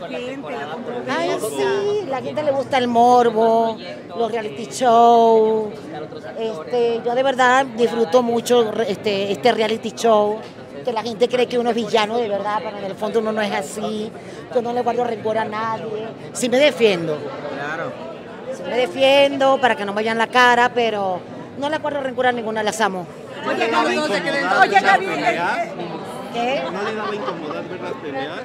la gente, la Ay, sí, la gente le gusta el morbo, los reality show. Este, yo de verdad disfruto mucho este, este reality show, que la gente cree que uno es villano de verdad, pero en el fondo uno no es así. Yo no le guardo rencor a nadie. Sí me defiendo, Claro. sí me defiendo para que no me vayan la cara, pero no le guardo rencor a ninguna, las amo. Oye, Gaby, oye, Gaby, ¿Qué? ¿No le daba incomodar ver las peleas?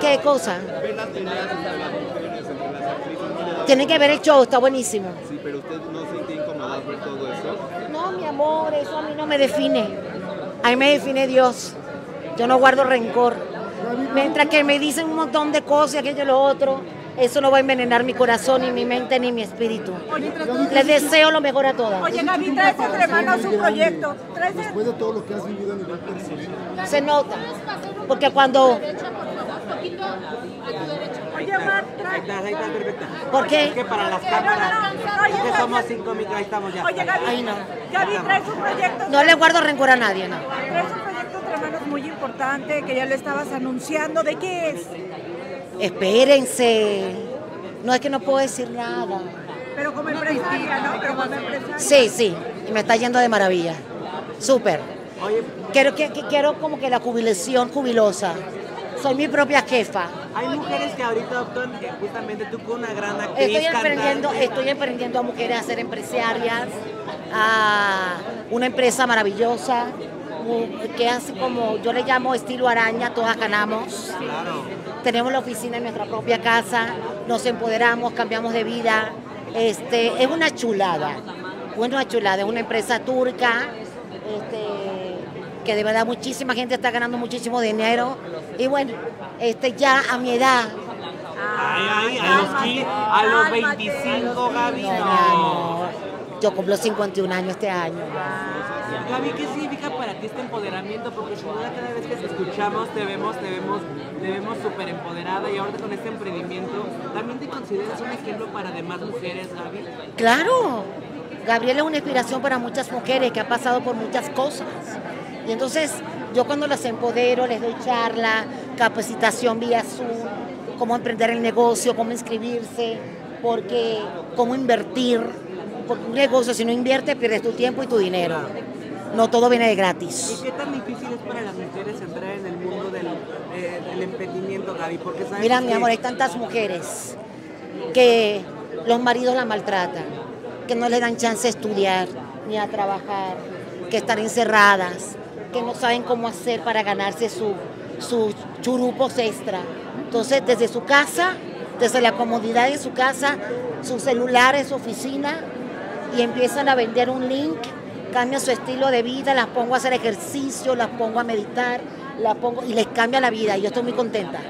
¿Qué cosa? Ver las peleas entre las mujeres, entre las actrices, que ver el show, está buenísimo. Sí, pero usted no sentía incomodar ver todo eso. No, mi amor, eso a mí no me define. A mí me define Dios. Yo no guardo rencor. Mientras que me dicen un montón de cosas, aquello y lo otro, eso no va a envenenar mi corazón, ni mi mente, ni mi espíritu. oye, Les deseo lo mejor a todas. oye, Gaby, traes entre manos un proyecto. Después de todo lo que has vivido a nivel personal. Se nota. Porque cuando... Oye, Mar, Ahí está, ahí está, perfecta. ¿Por qué? Es que para las No, cámaras, que somos cinco micros, ahí estamos ya. Oye, Gaby, Ay, no. Gaby, traes un proyecto. No le guardo rencor a nadie, no. Traes un proyecto entre manos muy importante que ya lo estabas anunciando. ¿De qué es? Espérense. No es que no puedo decir nada. Pero como empresaria, ¿no? Pero como empresaria. Sí, sí. Y me está yendo de maravilla. Súper. Quiero, que, que- quiero como que la jubilación jubilosa. Soy mi propia jefa. hay mujeres que ahorita eh, justamente tú con una gran actriz, Estoy emprendiendo, cantante. estoy emprendiendo a mujeres a ser empresarias, a una empresa maravillosa, que así como yo le llamo estilo araña, todas ganamos. Claro. Tenemos la oficina en nuestra propia casa, nos empoderamos, cambiamos de vida. Este, es una chulada, una chulada, es una empresa turca, este, que de verdad muchísima gente está ganando muchísimo dinero. Y bueno, este, ya a mi edad, Ay, ay, a los, a los 25, Gaby, no, no. yo cumplo 51 años este año. Gaby, ¿qué significa para ti este empoderamiento? Porque sin duda cada vez que te escuchamos, te vemos, te vemos, te vemos súper empoderada y ahorita con este emprendimiento, ¿también te consideras un ejemplo para demás mujeres, Gaby? Claro, Gabriela es una inspiración para muchas mujeres que ha pasado por muchas cosas. Y entonces yo cuando las empodero, les doy charla, capacitación vía Zoom, cómo emprender el negocio, cómo inscribirse, porque cómo invertir. Porque un negocio, si no inviertes, pierdes tu tiempo y tu dinero. No todo viene de ¿Y gratis. qué tan difícil es para las mujeres entrar en el mundo del, eh, del emprendimiento, Gaby? Porque sabes Mira, mi amor, hay tantas mujeres que los maridos la maltratan, que no le dan chance a estudiar ni a trabajar, que están encerradas, que no saben cómo hacer para ganarse su- sus churupos extra. Entonces, desde su casa, desde la comodidad de su casa, su celular su oficina, y empiezan a vender un link, cambian su estilo de vida, las pongo a hacer ejercicio, las pongo a meditar, las pongo y les cambia la vida. y Yo estoy muy contenta.